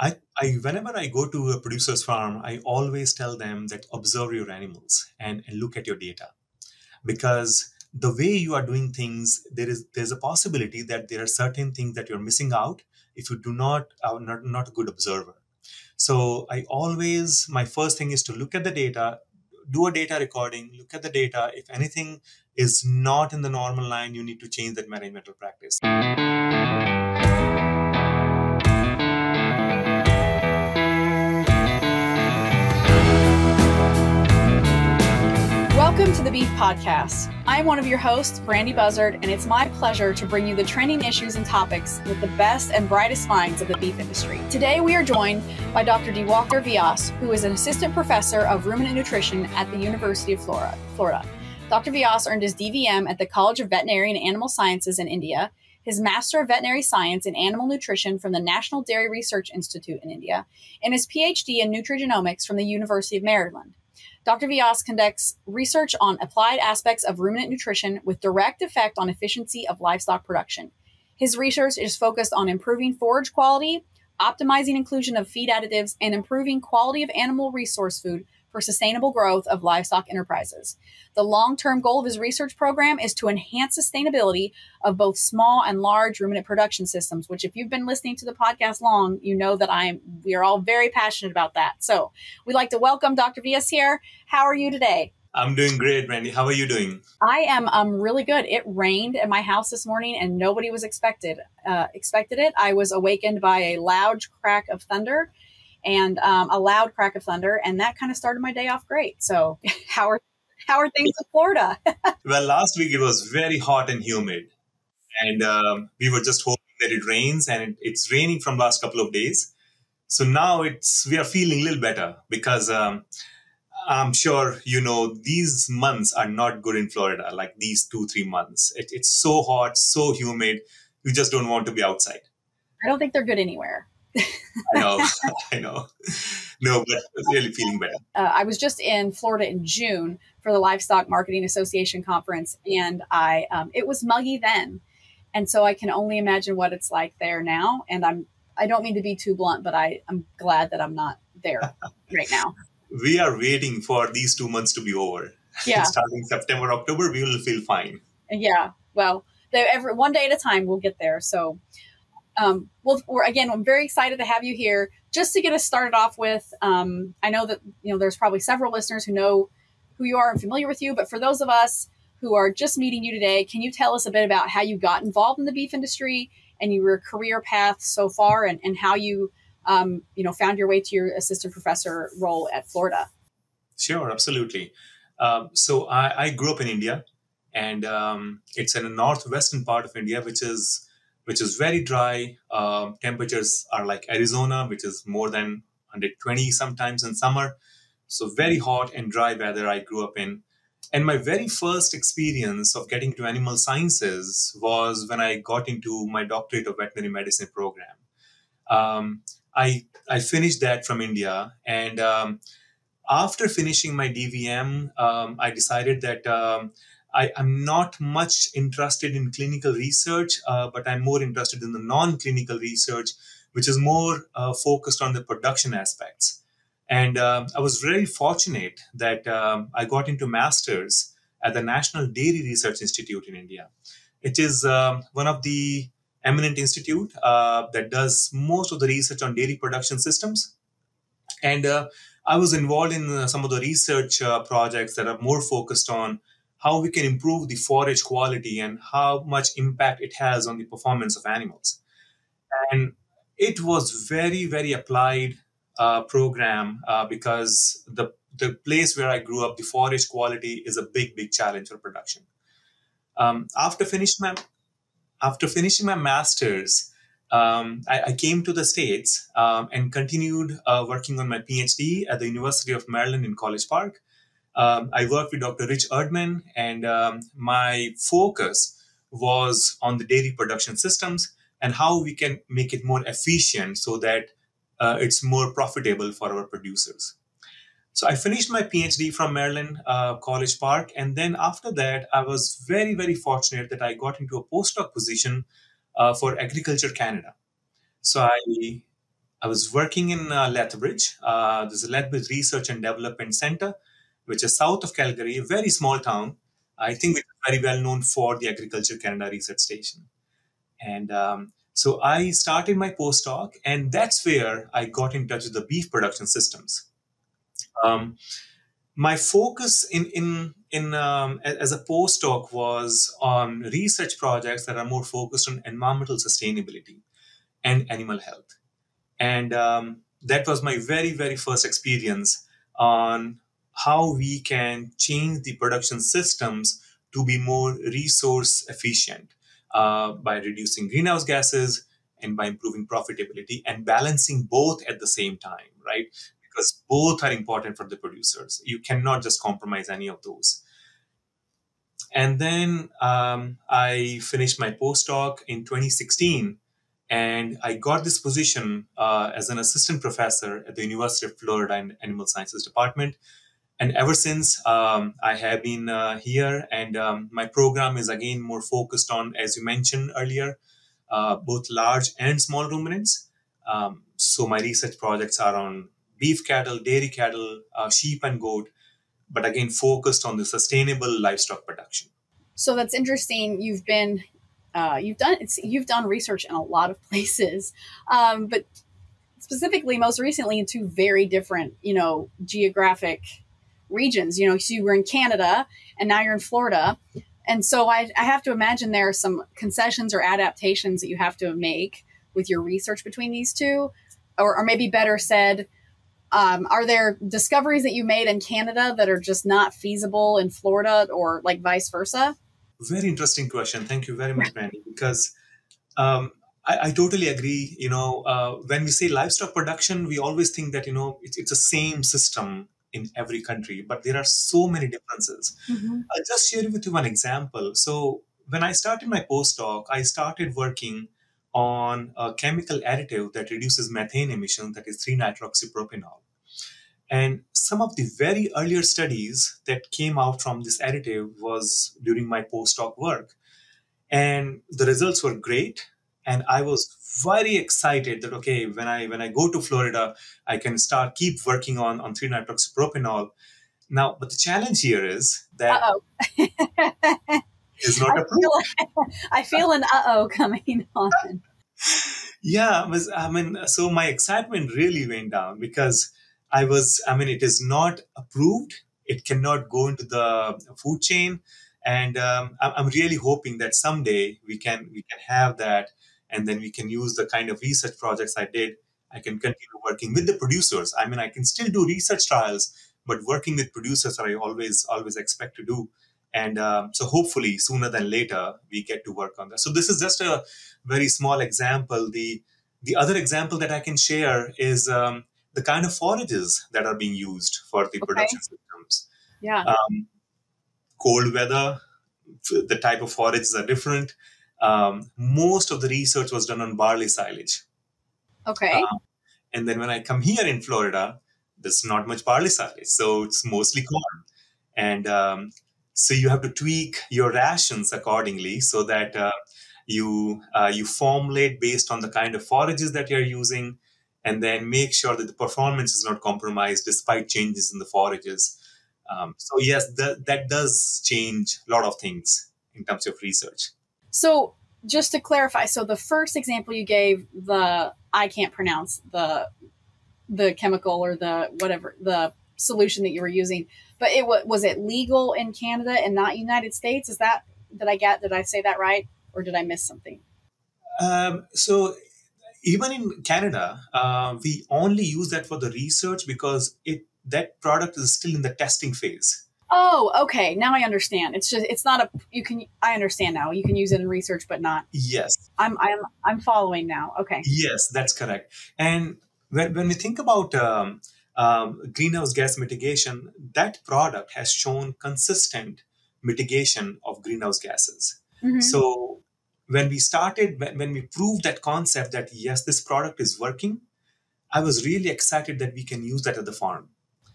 I, I whenever I go to a producer's farm, I always tell them that observe your animals and, and look at your data. Because the way you are doing things, there is there's a possibility that there are certain things that you're missing out if you do not are not, not a good observer. So I always my first thing is to look at the data, do a data recording, look at the data. If anything is not in the normal line, you need to change that managemental practice. Welcome to the Beef Podcast. I'm one of your hosts, Brandy Buzzard, and it's my pleasure to bring you the trending issues and topics with the best and brightest minds of the beef industry. Today, we are joined by Dr. Diwakar Vyas, who is an assistant professor of ruminant nutrition at the University of Florida. Florida. Dr. Vyas earned his DVM at the College of Veterinary and Animal Sciences in India, his Master of Veterinary Science in Animal Nutrition from the National Dairy Research Institute in India, and his PhD in Nutrigenomics from the University of Maryland. Dr. Vyas conducts research on applied aspects of ruminant nutrition with direct effect on efficiency of livestock production. His research is focused on improving forage quality, optimizing inclusion of feed additives, and improving quality of animal resource food for sustainable growth of livestock enterprises. The long term goal of his research program is to enhance sustainability of both small and large ruminant production systems, which, if you've been listening to the podcast long, you know that I'm, we are all very passionate about that. So we'd like to welcome Dr. Vyas here. How are you today? I'm doing great, Brandy. How are you doing? I am um, really good. It rained at my house this morning, and nobody was expected uh, expected it. I was awakened by a loud crack of thunder, and um, a loud crack of thunder, and that kind of started my day off great. So, how are how are things in Florida? well, last week it was very hot and humid, and um, we were just hoping that it rains, and it, it's raining from last couple of days. So now it's we are feeling a little better because um, I'm sure you know these months are not good in Florida. Like these two three months, it, it's so hot, so humid. You just don't want to be outside. I don't think they're good anywhere. I know, I know. No, but really feeling better. Uh, I was just in Florida in June for the Livestock Marketing Association conference, and I um, it was muggy then, and so I can only imagine what it's like there now. And I'm I don't mean to be too blunt, but I I'm glad that I'm not there right now. We are waiting for these two months to be over. Yeah, starting September October, we will feel fine. Yeah, well, every one day at a time, we'll get there. So um, well, we're again, I'm very excited to have you here. Just to get us started off with, um, I know that you know there's probably several listeners who know who you are and familiar with you, but for those of us who are just meeting you today, can you tell us a bit about how you got involved in the beef industry and your career path so far, and, and how you um, you know found your way to your assistant professor role at Florida? Sure, absolutely. Um, so I, I, grew up in India, and um, it's in the northwestern part of India, which is which is very dry. Um, temperatures are like Arizona, which is more than 120 sometimes in summer. So very hot and dry weather I grew up in. And my very first experience of getting to animal sciences was when I got into my doctorate of veterinary medicine program. Um, I I finished that from India, and um, after finishing my DVM, um, I decided that um, I, am not much interested in clinical research, uh, but I'm more interested in the non clinical research, which is more uh, focused on the production aspects. And uh, I was very fortunate that um, I got into master's at the National Dairy Research Institute in India. It is um, one of the eminent institute uh, that does most of the research on dairy production systems. And uh, I was involved in uh, some of the research projects that are more focused on how we can improve the forage quality and how much impact it has on the performance of animals. And it was very, very applied uh, program uh, because the the place where I grew up, the forage quality is a big, big challenge for production. Um, after finishing my after finishing my master's, um, I, I, came to the states um, and continued uh, working on my PhD at the University of Maryland in College Park. Um, I worked with Dr. Rich Erdman, and um, my focus was on the dairy production systems and how we can make it more efficient so that uh, it's more profitable for our producers. So I finished my PhD from Maryland uh, College Park, and then after that, I was very, very fortunate that I got into a postdoc position uh, for Agriculture Canada. So I I was working in uh, Lethbridge. Uh, there's a Lethbridge Research and Development Center, which is south of Calgary, a very small town. I think it's very well known for the Agriculture Canada Research Station. And um, so I started my postdoc, and that's where I got in touch with the beef production systems. Um, my focus in in in um, as a postdoc was on research projects that are more focused on environmental sustainability and animal health, and um, that was my very very first experience on how we can change the production systems to be more resource efficient uh, by reducing greenhouse gases and by improving profitability and balancing both at the same time, right? Because both are important for the producers. You cannot just compromise any of those. And then um, I finished my postdoc in 2016, and I got this position uh, as an assistant professor at the University of Florida in Animal Sciences Department and ever since um, i have been uh, here and um, my program is again more focused on as you mentioned earlier uh, both large and small ruminants um, so my research projects are on beef cattle dairy cattle uh, sheep and goat but again focused on the sustainable livestock production. So that's interesting. You've been uh, you've done you've done research in a lot of places um, but specifically most recently in two very different you know geographic regions. You know, so you were in Canada and now you're in Florida. And so I, I have to imagine there are some concessions or adaptations that you have to make with your research between these two. Or, or maybe better said, um, are there discoveries that you made in Canada that are just not feasible in Florida or like vice versa? Very interesting question. Thank you very much, Brandy. Because um, I, I, totally agree. You know, uh, when we say livestock production, we always think that you know it's, it's the same system in every country, but there are so many differences. Mm-hmm. I'll just share with you one example. So, when I started my postdoc, I started working on a chemical additive that reduces methane emissions, that is 3 nitroxypropanol. And some of the very earlier studies that came out from this additive was during my postdoc work. And the results were great. And I was very excited that okay, when I when I go to Florida, I can start keep working on on 3-nitroxypropanol. Now, but the challenge here is that is not I approved. Feel, I feel an uh-oh coming on. yeah, I mean, so my excitement really went down because I was, I mean, it is not approved. It cannot go into the food chain, and um, I'm really hoping that someday we can we can have that and then we can use the kind of research projects I did. I can continue working with the producers. I mean, I can still do research trials, but working with producers I always always expect to do. And um, so hopefully sooner than later we get to work on that. So this is just a very small example. The the other example that I can share is um, the kind of forages that are being used for the okay. production systems. Yeah. Um, cold weather, the type of forages are different um, most of the research was done on barley silage. Okay. Uh, and then when I come here in Florida, there's not much barley silage, so it's mostly corn. And um, so you have to tweak your rations accordingly so that uh, you uh, you formulate based on the kind of forages that you're using, and then make sure that the performance is not compromised despite changes in the forages. Um, so yes, that that does change a lot of things in terms of research. So just to clarify, so the first example you gave, the I can't pronounce the the chemical or the whatever the solution that you were using, but it was it legal in Canada and not United States? Is that did I get did I say that right or did I miss something? Um, so even in Canada, uh, we only use that for the research because it that product is still in the testing phase. Oh, okay. Now I understand. It's just it's not a you can I understand now. You can use it in research but not. Yes. I'm I'm I'm following now. Okay. Yes, that's correct. And when when we think about um, um, greenhouse gas mitigation, that product has shown consistent mitigation of greenhouse gases. Mm-hmm. So when we started when, when we proved that concept that yes this product is working, I was really excited that we can use that at the farm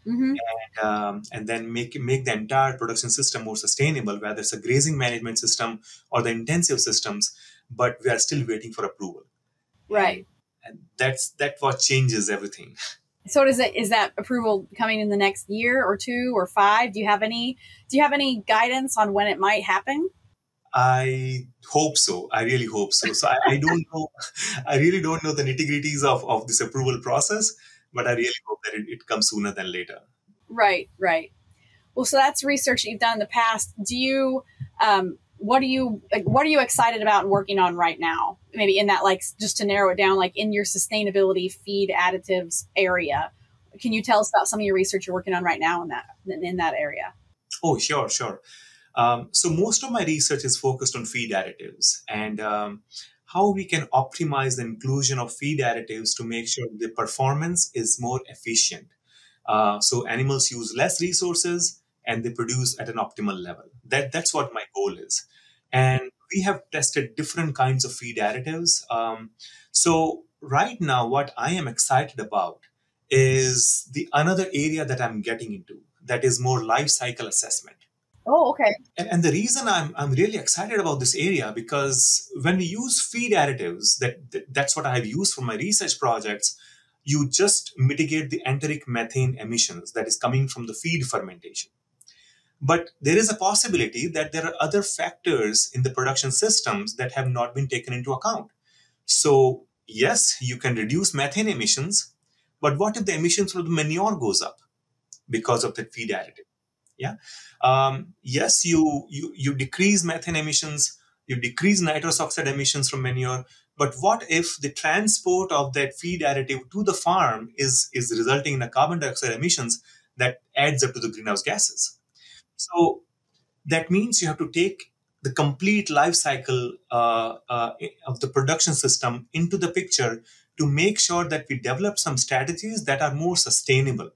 mm-hmm. and, um, and then make make the entire production system more sustainable, whether it's a grazing management system or the intensive systems. But we are still waiting for approval. Right. and that's that what changes everything so is it is that approval coming in the next year or two or five do you have any do you have any guidance on when it might happen I hope so. I really hope so. So I, I don't know. I really don't know the nitty gritties of, of this approval process, but I really hope that it, it comes sooner than later. Right, right. Well, so that's research that you've done in the past. Do you, um, what are you, like, what are you excited about and working on right now? Maybe in that, like, just to narrow it down, like in your sustainability feed additives area. Can you tell us about some of your research you're working on right now in that in that area? Oh, sure, sure. Um, so most of my research is focused on feed additives and um, how we can optimize the inclusion of feed additives to make sure the performance is more efficient. Uh, so animals use less resources and they produce at an optimal level. That that's what my goal is. And we have tested different kinds of feed additives. Um, so right now, what I am excited about is the another area that I'm getting into that is more life cycle assessment. Oh, okay. And, and, the reason I'm, I'm really excited about this area because when we use feed additives, that, that that's what I've used for my research projects, you just mitigate the enteric methane emissions that is coming from the feed fermentation. But there is a possibility that there are other factors in the production systems that have not been taken into account. So, yes, you can reduce methane emissions, but what if the emissions from the manure goes up because of the feed additive? Yeah. Um, yes, you, you you decrease methane emissions, you decrease nitrous oxide emissions from manure, but what if the transport of that feed additive to the farm is is resulting in a carbon dioxide emissions that adds up to the greenhouse gases? So that means you have to take the complete life cycle uh, uh, of the production system into the picture to make sure that we develop some strategies that are more sustainable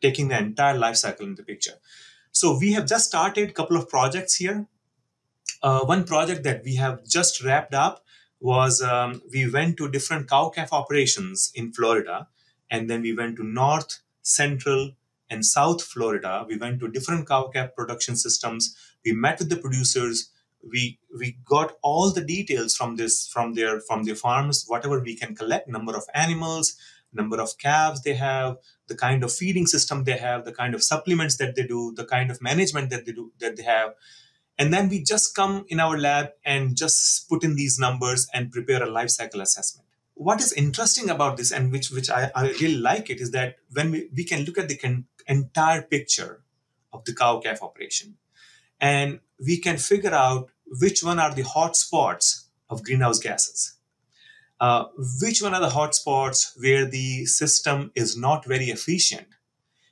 taking the entire life cycle in the picture. So we have just started a couple of projects here. Uh, one project that we have just wrapped up was um, we went to different cow calf operations in Florida, and then we went to North, Central, and South Florida. We went to different cow calf production systems. We met with the producers. We we got all the details from this from their from their farms, whatever we can collect, number of animals, number of calves they have, the kind of feeding system they have, the kind of supplements that they do, the kind of management that they do that they have. And then we just come in our lab and just put in these numbers and prepare a life cycle assessment. What is interesting about this and which which I, I really like it is that when we, we can look at the entire picture of the cow calf operation and we can figure out which one are the hot spots of greenhouse gases uh, which one are the hotspots where the system is not very efficient?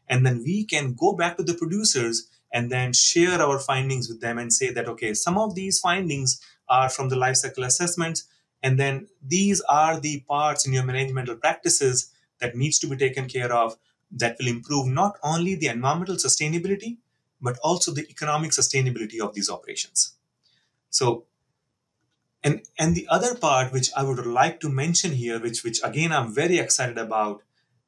And then we can go back to the producers and then share our findings with them and say that okay some of these findings are from the life cycle assessments and then these are the parts in your managemental practices that needs to be taken care of that will improve not only the environmental sustainability but also the economic sustainability of these operations. So and, and the other part, which I would like to mention here, which, which again I'm very excited about,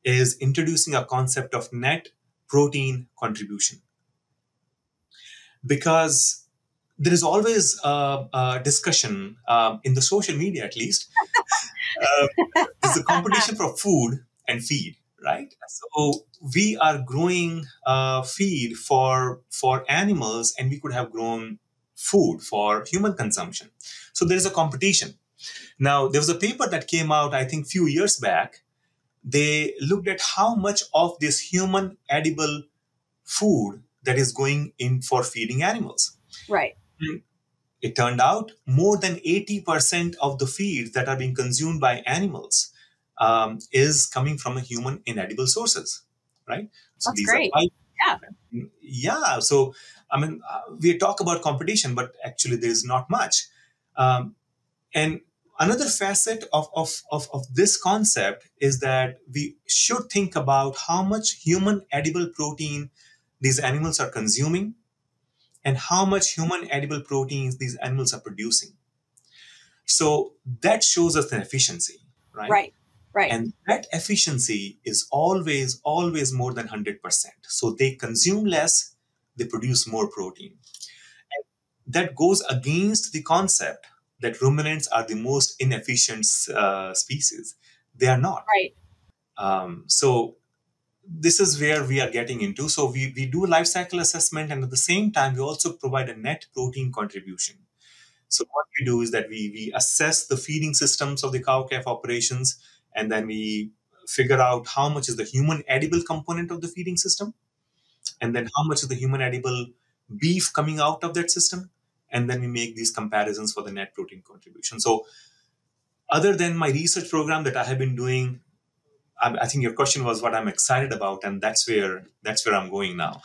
is introducing a concept of net protein contribution. Because there is always a, a discussion um, in the social media, at least. uh, there's a competition for food and feed, right? So we are growing uh, feed for for animals, and we could have grown food for human consumption. So there is a competition. Now, there was a paper that came out, I think, few years back. They looked at how much of this human edible food that is going in for feeding animals. Right. Hmm. It turned out more than 80% of the feed that are being consumed by animals um, is coming from a human inedible sources, right? So That's great. Yeah. Yeah. So, I mean, uh, we talk about competition, but actually there is not much. Um, and another facet of, of, of, of this concept is that we should think about how much human edible protein these animals are consuming and how much human edible proteins these animals are producing. So that shows us an efficiency, right? Right. Right. And that efficiency is always, always more than 100%. So they consume less, they produce more protein that goes against the concept that ruminants are the most inefficient uh, species. They are not. Right. Um, so this is where we are getting into. So we, we do life cycle assessment and at the same time we also provide a net protein contribution. So what we do is that we we assess the feeding systems of the cow calf operations and then we figure out how much is the human edible component of the feeding system. And then how much is the human edible beef coming out of that system. And then we make these comparisons for the net protein contribution. So other than my research program that i have been doing I, I think your question was what i'm excited about and that's where that's where i'm going now.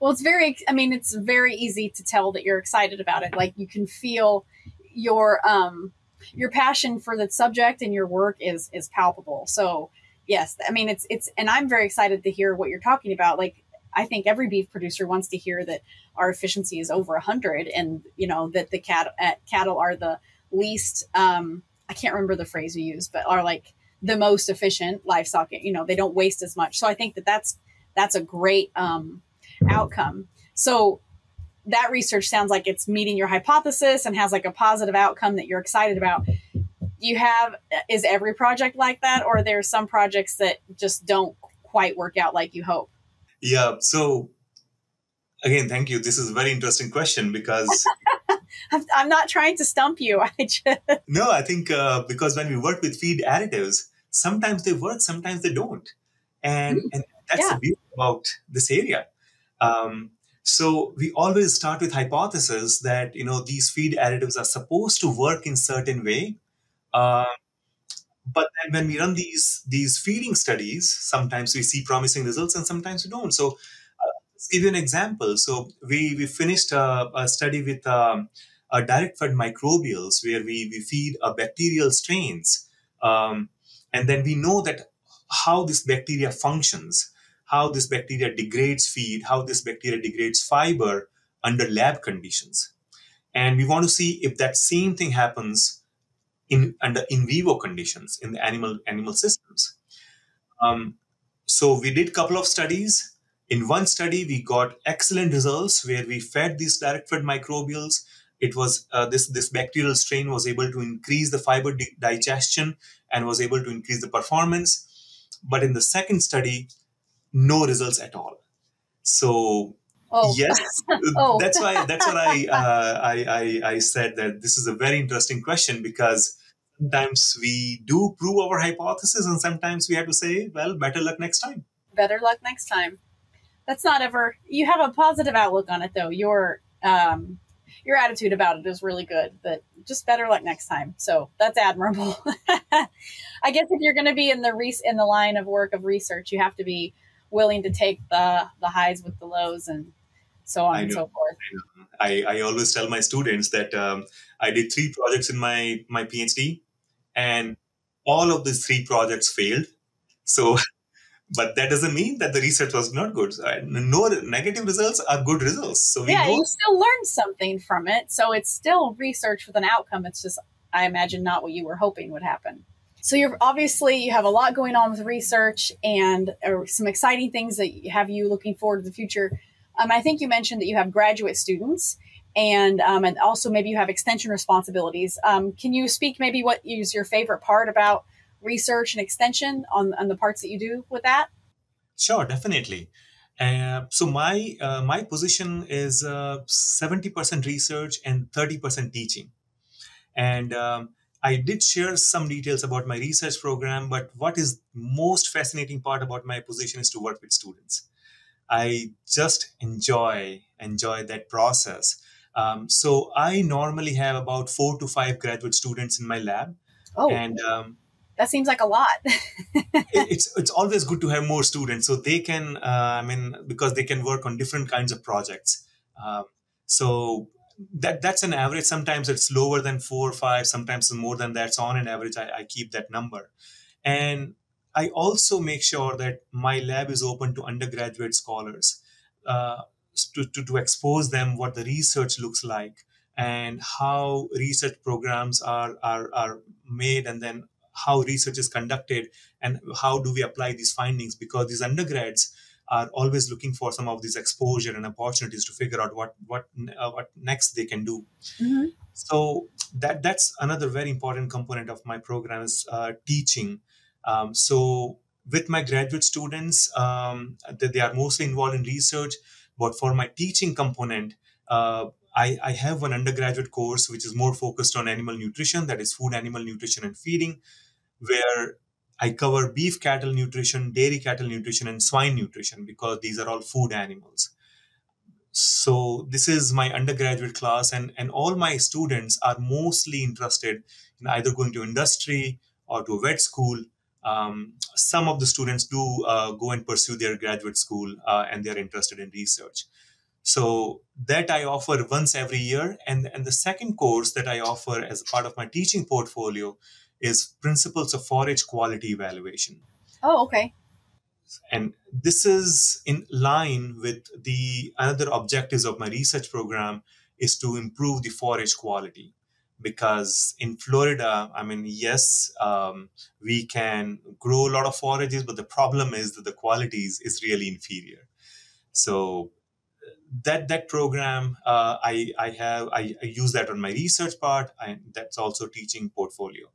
Well it's very i mean it's very easy to tell that you're excited about it. Like you can feel your um your passion for the subject and your work is is palpable so yes i mean it's it's and i'm very excited to hear what you're talking about like I think every beef producer wants to hear that our efficiency is over 100 and, you know, that the cat, uh, cattle are the least, um, I can't remember the phrase we use, but are like the most efficient livestock. You know, they don't waste as much. So I think that that's, that's a great um, outcome. So that research sounds like it's meeting your hypothesis and has like a positive outcome that you're excited about. You have, is every project like that? Or are there some projects that just don't quite work out like you hope? Yeah. So again, thank you. This is a very interesting question because I'm not trying to stump you. I just no. I think uh, because when we work with feed additives, sometimes they work, sometimes they don't, and mm. and that's yeah. the beauty about this area. Um, so we always start with hypothesis that you know these feed additives are supposed to work in certain way. Uh, but then when we run these these feeding studies sometimes we see promising results and sometimes we don't so uh, let's give you an example so we we finished a, a study with um, a direct fed microbials where we we feed a bacterial strains um, and then we know that how this bacteria functions how this bacteria degrades feed how this bacteria degrades fiber under lab conditions and we want to see if that same thing happens in under in vivo conditions in the animal animal systems. Um, so we did a couple of studies. In one study, we got excellent results where we fed these direct fed microbials. It was uh, this this bacterial strain was able to increase the fiber di- digestion and was able to increase the performance. But in the second study, no results at all. So Oh. Yes, oh. that's why. That's what I, uh, I, I I said that this is a very interesting question because sometimes we do prove our hypothesis, and sometimes we have to say, well, better luck next time. Better luck next time. That's not ever. You have a positive outlook on it, though. Your um, your attitude about it is really good, but just better luck next time. So that's admirable. I guess if you're going to be in the re- in the line of work of research, you have to be willing to take the the highs with the lows and so on and so forth. I, I, always tell my students that um, I did three projects in my my PhD, and all of these three projects failed. So, but that doesn't mean that the research was not good. No negative results are good results. So yeah, know- you still learned something from it. So it's still research with an outcome. It's just, I imagine, not what you were hoping would happen. So you're obviously you have a lot going on with research and uh, some exciting things that have you looking forward to the future. Um, I think you mentioned that you have graduate students and um, and also maybe you have extension responsibilities. Um, can you speak maybe what is your favorite part about research and extension on, on the parts that you do with that? Sure, definitely. Uh, so my uh, my position is uh, seventy percent research and thirty percent teaching, and um, I did share some details about my research program. But what is most fascinating part about my position is to work with students. I just enjoy enjoy that process. Um, so I normally have about four to five graduate students in my lab. Oh, and um, that seems like a lot. it, it's it's always good to have more students so they can uh, I mean because they can work on different kinds of projects. Um, so that that's an average. Sometimes it's lower than four or five. Sometimes it's more than that. So on an average, I, I keep that number, and I also make sure that my lab is open to undergraduate scholars uh, to, to, to expose them what the research looks like and how research programs are, are, are made and then how research is conducted and how do we apply these findings because these undergrads are always looking for some of these exposure and opportunities to figure out what what uh, what next they can do. Mm-hmm. So that that's another very important component of my program is uh, teaching. Um, so with my graduate students, um, they, they are mostly involved in research, but for my teaching component, uh, I, I have one undergraduate course which is more focused on animal nutrition, that is food, animal nutrition, and feeding, where I cover beef cattle nutrition, dairy cattle nutrition, and swine nutrition because these are all food animals. So this is my undergraduate class, and, and all my students are mostly interested in either going to industry or to a vet school. Um, some of the students do uh, go and pursue their graduate school, uh, and they're interested in research. So that I offer once every year, and and the second course that I offer as part of my teaching portfolio is principles of forage quality evaluation. Oh, okay. And this is in line with the another objectives of my research program is to improve the forage quality. Because in Florida, I mean, yes, um, we can grow a lot of forages, but the problem is that the quality is, is really inferior. So that that program uh, I I have I, I, use that on my research part and that's also teaching portfolio.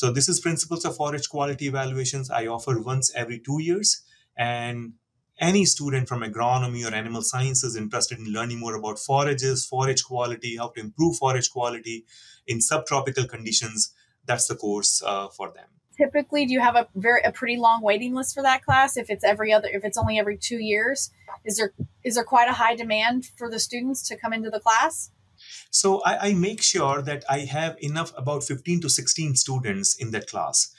So this is principles of forage quality evaluations I offer once every two years. And any student from agronomy or animal sciences interested in learning more about forages, forage quality, how to improve forage quality in subtropical conditions, that's the course uh, for them. Typically, do you have a very a pretty long waiting list for that class? If it's every other, if it's only every two years, is there is there quite a high demand for the students to come into the class? So I, I make sure that I have enough about 15 to 16 students in that class.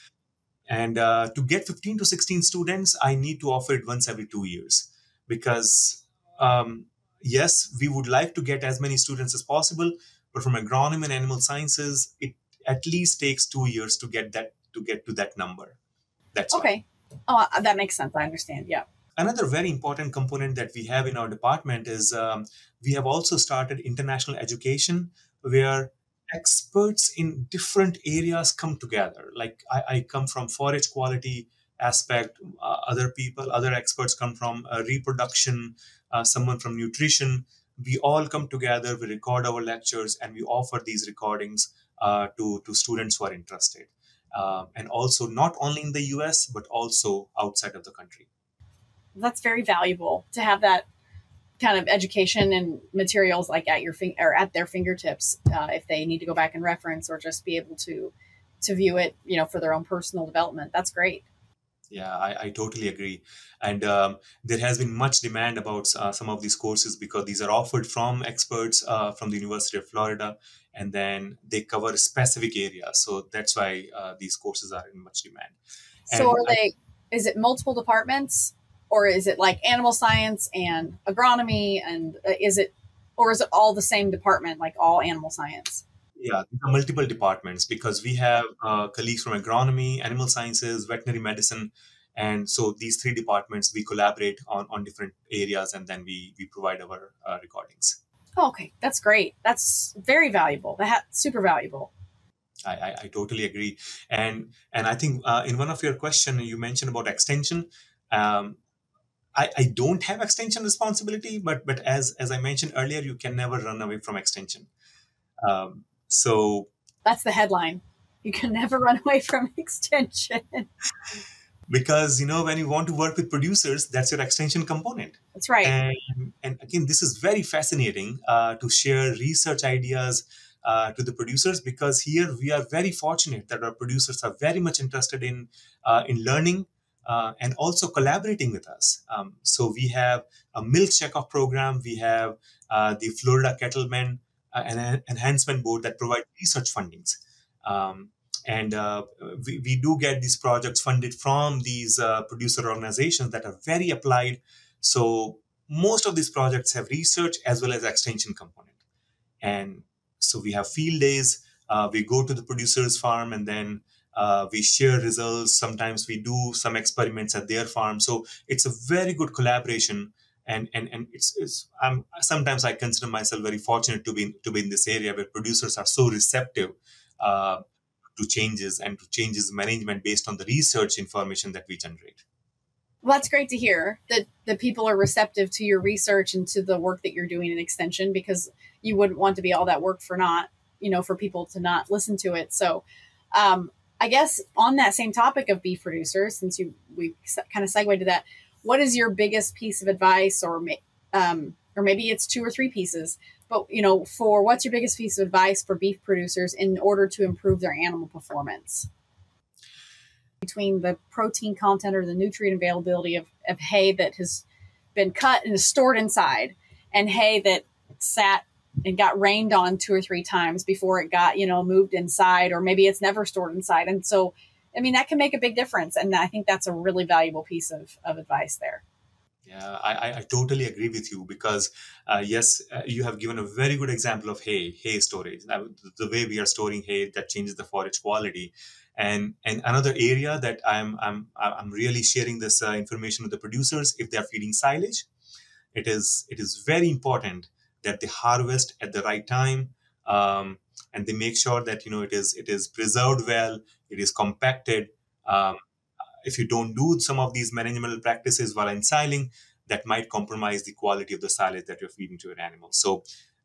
And uh, to get 15 to 16 students, I need to offer it once every two years because, um, yes, we would like to get as many students as possible, but from agronomy and animal sciences, it at least takes two years to get that to get to that number. That's okay. Why. Oh, that makes sense. I understand. Yeah. Another very important component that we have in our department is um, we have also started international education where experts in different areas come together. Like I, I come from forage quality aspect, uh, other people, other experts come from uh, reproduction, uh, someone from nutrition. We all come together, we record our lectures, and we offer these recordings uh, to, to students who are interested. Uh, and also, not only in the US, but also outside of the country that's very valuable to have that kind of education and materials like at your fin- or at their fingertips uh, if they need to go back and reference or just be able to to view it you know for their own personal development. That's great. Yeah i, I totally agree. And um, there has been much demand about uh, some of these courses because these are offered from experts uh, from the university of florida and then they cover specific areas. So that's why uh, these courses are in much demand. And so are they I, is it multiple departments or is it like animal science and agronomy and uh, is it or is it all the same department like all animal science? Yeah multiple departments because we have uh, colleagues from agronomy animal sciences veterinary medicine and so these three departments we collaborate on on different areas and then we we provide our uh, recordings. Oh, okay. That's great. That's very valuable. That super valuable. I, I, I, totally agree. And and i think uh, in one of your question you mentioned about extension. Um, I, I don't have extension responsibility, but but as as I mentioned earlier, you can never run away from extension. Um, so that's the headline. You can never run away from extension. because you know when you want to work with producers, that's your extension component. That's right. And, and again, this is very fascinating uh, to share research ideas. Uh, to the producers because here we are very fortunate that our producers are very much interested in uh, in learning uh, and also collaborating with us. Um, so we have a milk checkoff program. We have uh, the Florida Cattlemen uh, Enhancement Board that provide research fundings. Um, and uh, we, we do get these projects funded from these uh, producer organizations that are very applied. So most of these projects have research as well as extension component. And so we have field days. Uh, we go to the producer's farm and then uh, we share results. Sometimes we do some experiments at their farm. So it's a very good collaboration. And, and, and it's, it's I'm, sometimes I consider myself very fortunate to be, to be in this area where producers are so receptive uh, to changes and to changes management based on the research information that we generate. Well, that's great to hear that the people are receptive to your research and to the work that you're doing in extension because you wouldn't want to be all that work for not you know, for people to not listen to it. So, um, I guess on that same topic of beef producers, since you we kind of segued to that, what is your biggest piece of advice, or um, or maybe it's two or three pieces, but you know, for what's your biggest piece of advice for beef producers in order to improve their animal performance? Between the protein content or the nutrient availability of, of hay that has been cut and stored inside, and hay that sat and got rained on two or three times before it got, you know, moved inside, or maybe it's never stored inside. And so, I mean, that can make a big difference. And I think that's a really valuable piece of, of advice there. Yeah, I, I totally agree with you because, uh, yes, uh, you have given a very good example of hay, hay storage. Now, the way we are storing hay that changes the forage quality. And, and another area that I'm, I'm, I'm really sharing this uh, information with the producers if they are feeding silage, it is, it is very important that they harvest at the right time um, and they make sure that you know it is it is preserved well it is compacted. Um, if you don't do some of these management practices while in ensiling that might compromise the quality of the silage that you're feeding to your animals so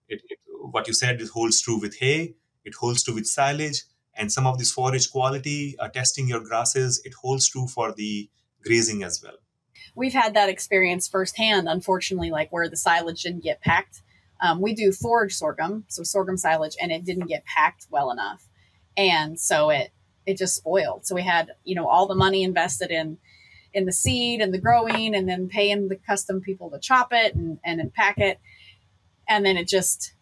it, it, what you said it holds true with hay it holds true with silage and some of this forage quality uh, testing your grasses it holds true for the grazing as well. We've had that experience firsthand unfortunately like where the silage didn't get packed um, we do forage sorghum, so sorghum silage, and it didn't get packed well enough, and so it it just spoiled. So we had you know all the money invested in in the seed and the growing, and then paying the custom people to chop it and and then pack it, and then it just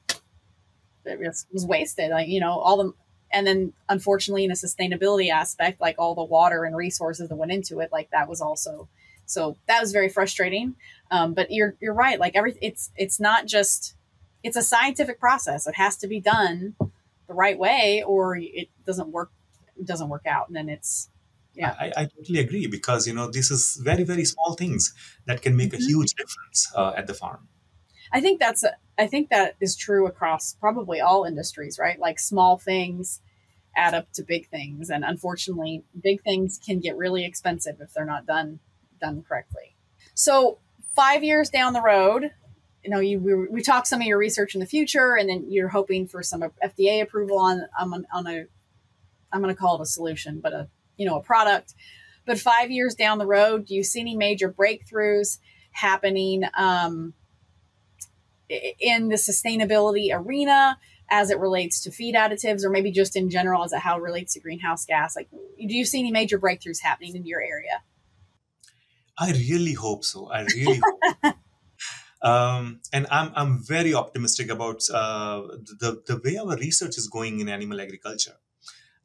it was, was wasted. Like you know all the and then unfortunately in a sustainability aspect, like all the water and resources that went into it, like that was also so that was very frustrating. Um, but you're you're right. Like every it's it's not just it's a scientific process. It has to be done the right way, or it doesn't work. It doesn't work out, and then it's yeah. I, I totally agree because you know this is very very small things that can make mm-hmm. a huge difference uh, at the farm. I think that's a, I think that is true across probably all industries, right? Like small things add up to big things, and unfortunately, big things can get really expensive if they're not done done correctly. So five years down the road, you know, you we, we talked some of your research in the future, and then you're hoping for some FDA approval on on, on a I'm going to call it a solution, but a you know a product. But five years down the road, do you see any major breakthroughs happening um, in the sustainability arena as it relates to feed additives, or maybe just in general as it how it relates to greenhouse gas? Like, do you see any major breakthroughs happening in your area? I really hope so. I really hope. Um, and I'm, I'm very optimistic about uh, the, the way our research is going in animal agriculture.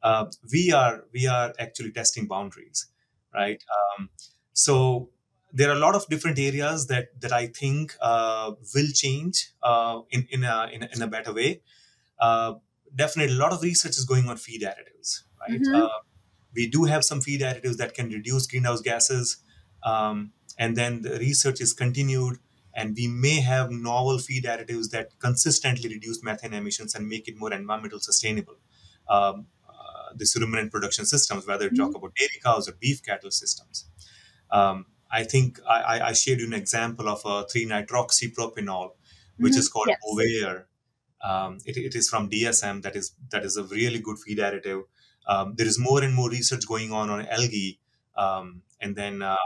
Uh, we are we are actually testing boundaries, right? Um, so there are a lot of different areas that that I think uh, will change uh, in in a, in a, in a better way. Uh, definitely, a lot of research is going on feed additives, right? Mm-hmm. Uh, we do have some feed additives that can reduce greenhouse gases, um, and then the research is continued and we may have novel feed additives that consistently reduce methane emissions and make it more environmental sustainable. Um, uh, the ruminant production systems, whether you talk mm-hmm. about dairy cows or beef cattle systems. Um, I think I, I, shared you an example of a 3-nitroxypropanol, which mm-hmm. is called yes. Um, it, it is from DSM. That is that is a really good feed additive. Um, there is more and more research going on on algae, um, and then uh,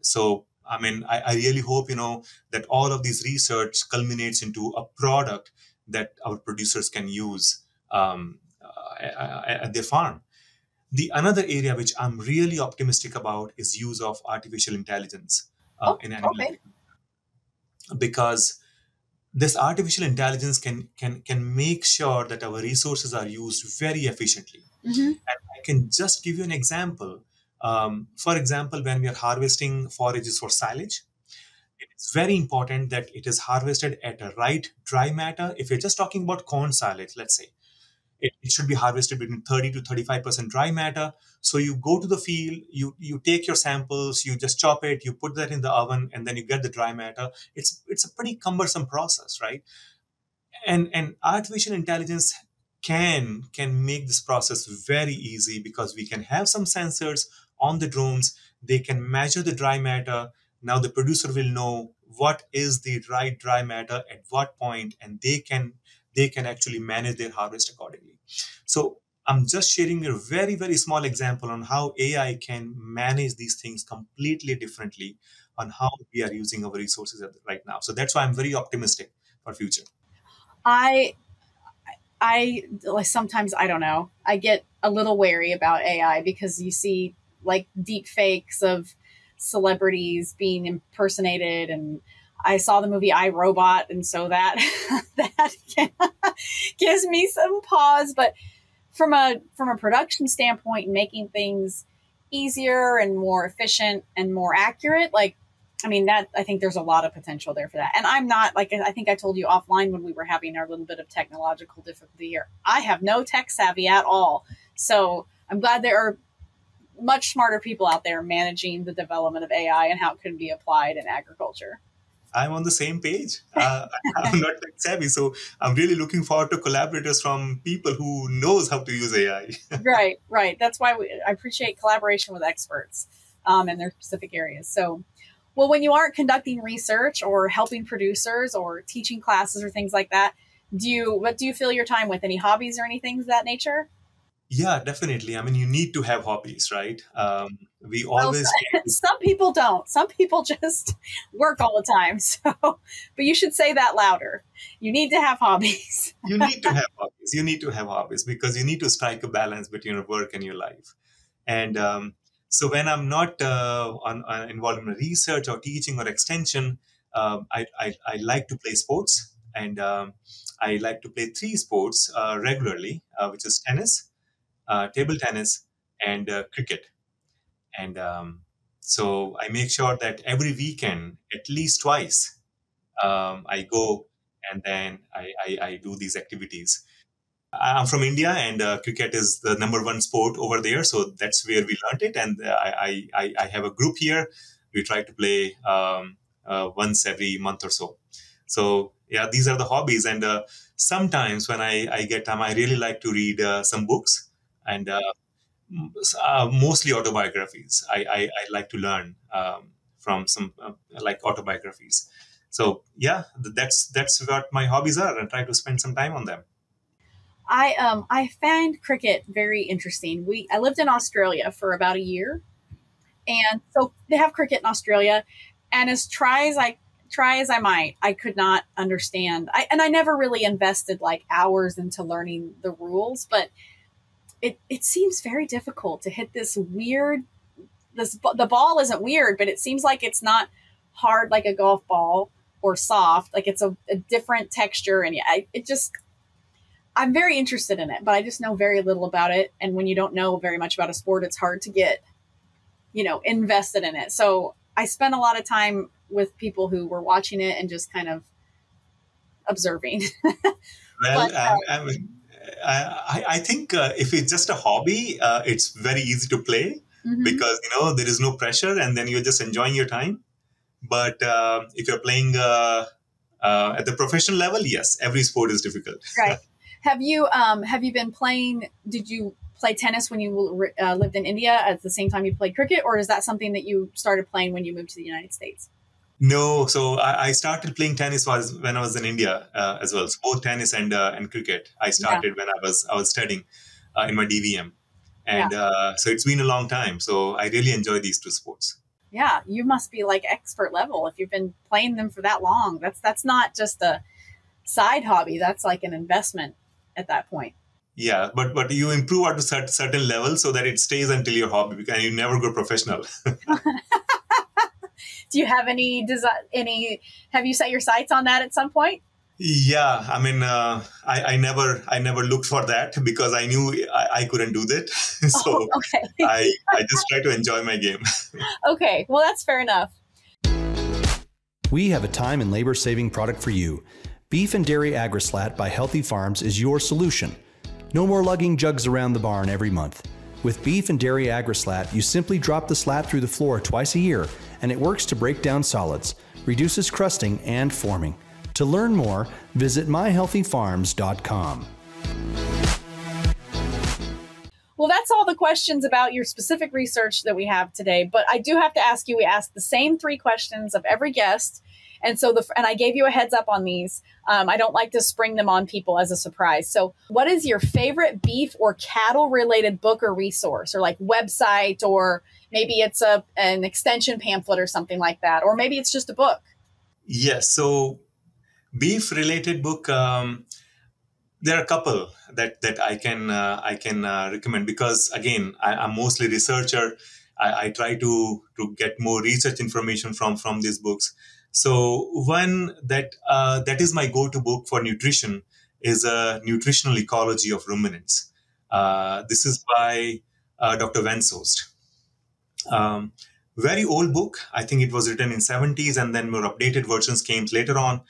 so I mean, I, I really hope, you know, that all of these research culminates into a product that our producers can use um, uh, at their farm. The another area which I'm really optimistic about is use of artificial intelligence uh, oh, in animal okay. because this artificial intelligence can can can make sure that our resources are used very efficiently. Mm-hmm. And I can just give you an example. Um, for example, when we are harvesting forages for silage, it's very important that it is harvested at a right dry matter. If you're just talking about corn silage, let's say, it, it, should be harvested between 30 to 35% dry matter. So you go to the field, you you take your samples, you just chop it, you put that in the oven, and then you get the dry matter. It's it's a pretty cumbersome process, right? And and artificial intelligence can can make this process very easy because we can have some sensors on the drones. They can measure the dry matter. Now the producer will know what is the right dry matter at what point, and they can they can actually manage their harvest accordingly. So I'm just sharing a very, very small example on how AI can manage these things completely differently on how we are using our resources right now. So that's why I'm very optimistic for future. I I sometimes I don't know. I get a little wary about AI because you see like deep fakes of celebrities being impersonated and I saw the movie I Robot and so that that gives me some pause but from a from a production standpoint making things easier and more efficient and more accurate like I mean, that I think there's a lot of potential there for that. And I'm not like I think I told you offline when we were having our little bit of technological difficulty here. I have no tech savvy at all. So I'm glad there are much smarter people out there managing the development of AI and how it can be applied in agriculture. I'm on the same page. Uh, I'm not tech savvy, so I'm really looking forward to collaborators from people who knows how to use AI. right, right. That's why we, I appreciate collaboration with experts um, in their specific areas. So well, when you aren't conducting research or helping producers or teaching classes or things like that, do you what do you fill your time with? Any hobbies or anything of that nature? Yeah, definitely. I mean, you need to have hobbies, right? Um, we always. Well, some people don't. Some people just work all the time. So, but you should say that louder. You need to have hobbies. you need to have hobbies. You need to have hobbies because you need to strike a balance between your work and your life. And um, so when I'm not uh, on, on, uh, involved in research or teaching or extension, um, I, I, I, like to play sports, and um, I like to play three sports uh, regularly, uh, which is tennis, table tennis, and uh, cricket. And um, so I make sure that every weekend, at least twice, um, I go and then I, I, I do these activities. I'm from India, and uh, cricket is the number one sport over there. So that's where we learned it. And uh, I, I, I have a group here. We try to play um, uh, once every month or so. So yeah, these are the hobbies. And uh, sometimes when I, I get time, I really like to read uh, some books and uh, mostly autobiographies. I, I, I, like to learn um, from some like autobiographies. So yeah, that's that's what my hobbies are, and try to spend some time on them. I um I find cricket very interesting. We I lived in Australia for about a year, and so they have cricket in Australia. And as try as I try as I might, I could not understand. I and I never really invested like hours into learning the rules, but it it seems very difficult to hit this weird. This the ball isn't weird, but it seems like it's not hard like a golf ball or soft. Like it's a, a different texture, and yeah, it just I'm very interested in it, but I just know very little about it. And when you don't know very much about a sport, it's hard to get, you know, invested in it. So I spent a lot of time with people who were watching it and just kind of observing. well, but, I, mean, um, I, I, think uh, if it's just a hobby, uh, it's very easy to play mm-hmm. because you know there is no pressure, and then you're just enjoying your time. But uh, if you're playing uh, uh, at the professional level, yes, every sport is difficult. Right. Have you um, have you been playing? Did you play tennis when you uh, lived in India at the same time you played cricket, or is that something that you started playing when you moved to the United States? No, so I, I started playing tennis was when I was in India uh, as well. So both tennis and uh, and cricket. I started yeah. when I was I was studying uh, in my DVM, and yeah. Uh, so it's been a long time. So I really enjoy these two sports. Yeah, you must be like expert level if you've been playing them for that long. That's that's not just a side hobby. That's like an investment at that point. Yeah, but but you improve at a certain level so that it stays until your hobby and you never go professional. Do you have any design? Any? Have you set your sights on that at some point? Yeah, I mean, uh, I, I never, I never looked for that because I knew I, I couldn't do that. so oh, okay. I, I just try to enjoy my game. okay, well, that's fair enough. We have a time and labor saving product for you. Beef and Dairy AgriSlat by Healthy Farms is your solution. No more lugging jugs around the barn every month. With Beef and Dairy AgriSlat, you simply drop the slat through the floor twice a year, and it works to break down solids, reduces crusting and forming. To learn more, visit myhealthyfarms.com. Well, that's all the questions about your specific research that we have today. But I do have to ask you, we asked the same three questions of every guest. And so the, and I gave you a heads up on these. Um, I don't like to spring them on people as a surprise. So what is your favorite beef or cattle related book or resource or like website, or maybe it's a, an extension pamphlet or something like that, or maybe it's just a book? Yes. So beef related book, um, there are a couple that that I can uh, I can uh, recommend because again I, am mostly researcher. I, I, try to to get more research information from from these books. So one that uh, that is my go to book for nutrition is a nutritional ecology of ruminants. Uh, this is by uh, Dr. Van Soest. Um, very old book. I think it was written in 70s and then more updated versions came later on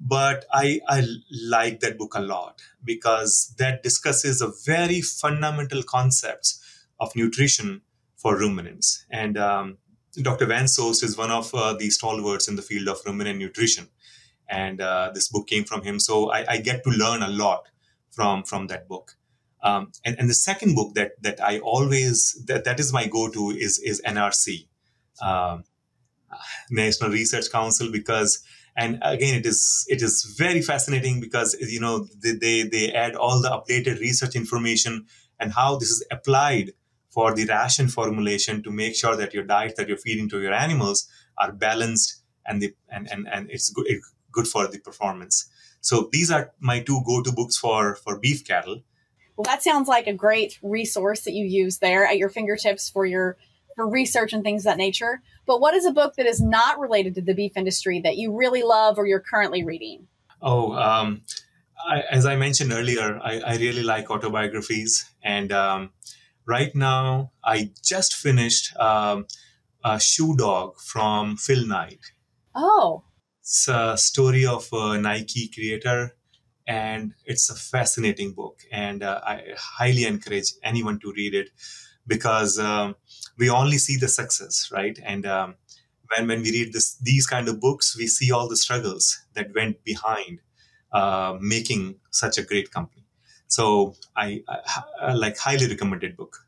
but I, I like that book a lot because that discusses a very fundamental concepts of nutrition for ruminants. And um, Dr. Van Soest is one of uh, the stalwarts in the field of ruminant nutrition. And uh, this book came from him. So I, I, get to learn a lot from, from that book. Um, and, and the second book that, that I always, that, that is my go-to is, is NRC, um, National Research Council, because and again it is it is very fascinating because you know they, they, they add all the updated research information and how this is applied for the ration formulation to make sure that your diet that you're feeding to your animals are balanced and the and and, and it's good it's good for the performance so these are my two go-to books for for beef cattle well that sounds like a great resource that you use there at your fingertips for your for research and things of that nature. But what is a book that is not related to the beef industry that you really love or you're currently reading? Oh, um, I, as I mentioned earlier, I, I, really like autobiographies. And um, right now, I just finished um, a Shoe Dog from Phil Knight. Oh. It's a story of a Nike creator, and it's a fascinating book. And uh, I highly encourage anyone to read it because um, we only see the success, right? And um, when when we read this these kind of books, we see all the struggles that went behind uh, making such a great company. So I, I, I, like highly recommended book.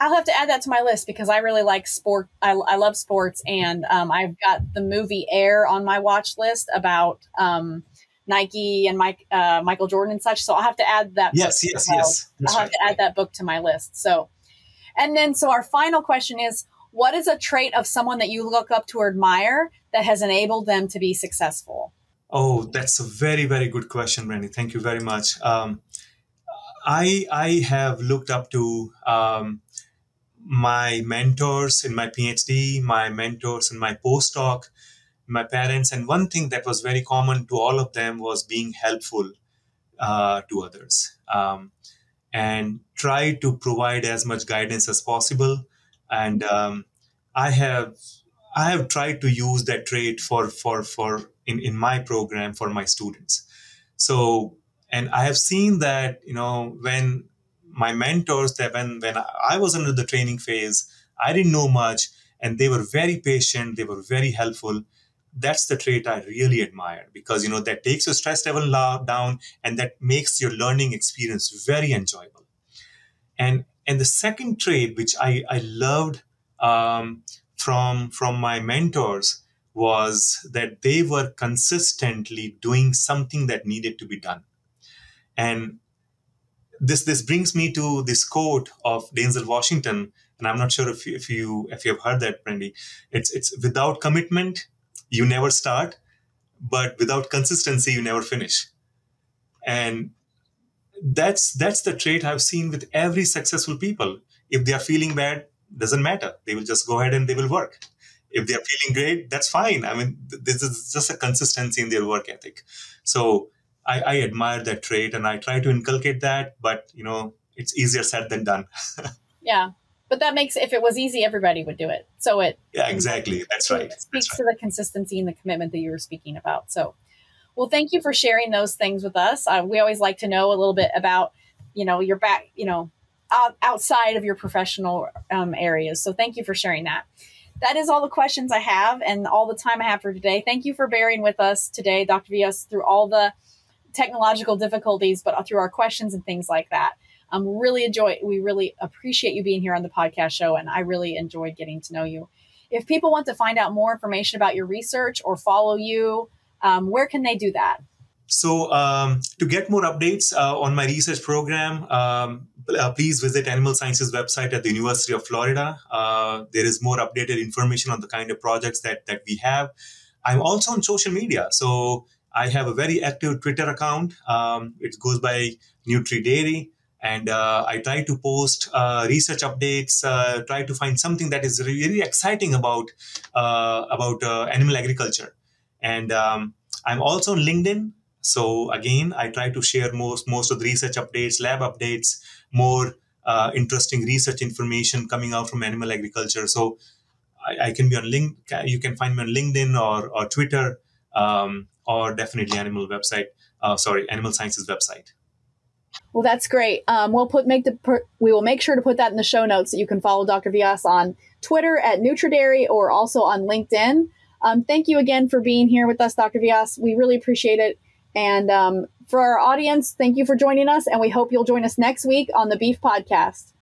I'll have to add that to my list because I really like sport. I, I love sports, and um, I've got the movie Air on my watch list about um, Nike and Mike, uh, Michael Jordan and such. So I'll have to add that. Yes, yes, yes. I'll have right. to add that book to my list. So and then, so our final question is what is a trait of someone that you look up to or admire that has enabled them to be successful? Oh, that's a very, very good question, Brandy. Thank you very much. Um, I, I have looked up to um, my mentors in my PhD, my mentors in my postdoc, my parents. And one thing that was very common to all of them was being helpful uh, to others. Um, and try to provide as much guidance as possible. And um, I have I have tried to use that trait for for for in, in my program for my students. So and I have seen that you know when my mentors that when when I was under the training phase, I didn't know much, and they were very patient. They were very helpful that's the trait I really admire because you know that takes your stress level down and that makes your learning experience very enjoyable. And and the second trait which I I loved um, from from my mentors was that they were consistently doing something that needed to be done. And this this brings me to this quote of Denzel Washington, and I'm not sure if you, if you if you have heard that, Brandy. It's it's without commitment, you never start, but without consistency, you never finish. And that's that's the trait I've seen with every successful people. If they are feeling bad, doesn't matter. They will just go ahead and they will work. If they are feeling great, that's fine. I mean, this is just a consistency in their work ethic. So I, I admire that trait and I try to inculcate that, but you know, it's easier said than done. yeah but that makes if it was easy everybody would do it. So it yeah exactly. That's right. It speaks that's to the consistency and the commitment that you were speaking about. So well thank you for sharing those things with us. Uh, we always like to know a little bit about you know your back you know out, outside of your professional um, areas. So thank you for sharing that. That is all the questions i have and all the time i have for today. Thank you for bearing with us today dr Vyas through all the technological difficulties but through our questions and things like that Um, really enjoy. We really appreciate you being here on the podcast show, and I really enjoyed getting to know you. If people want to find out more information about your research or follow you, um, where can they do that? So, um, to get more updates uh, on my research program, um, uh, please visit Animal Sciences website at the University of Florida. Uh, there is more updated information on the kind of projects that that we have. I'm also on social media, so I have a very active Twitter account. Um, it goes by Nutri Dairy, and uh, I try to post uh, research updates. Uh, try to find something that is really exciting about about animal agriculture, and um, I'm also on LinkedIn. So again, I try to share most most of the research updates, lab updates, more uh, interesting research information coming out from animal agriculture. So I, I, can be on link. You can find me on LinkedIn or or Twitter, um, or definitely Animal website. Uh, sorry, Animal Sciences website. Well, that's great. Um, we'll put make the per, we will make sure to put that in the show notes that you can follow Dr. Vyas on Twitter at NutriDairy or also on LinkedIn. Um, thank you again for being here with us, Dr. Vyas. We really appreciate it. And um, for our audience, thank you for joining us, and we hope you'll join us next week on the Beef Podcast.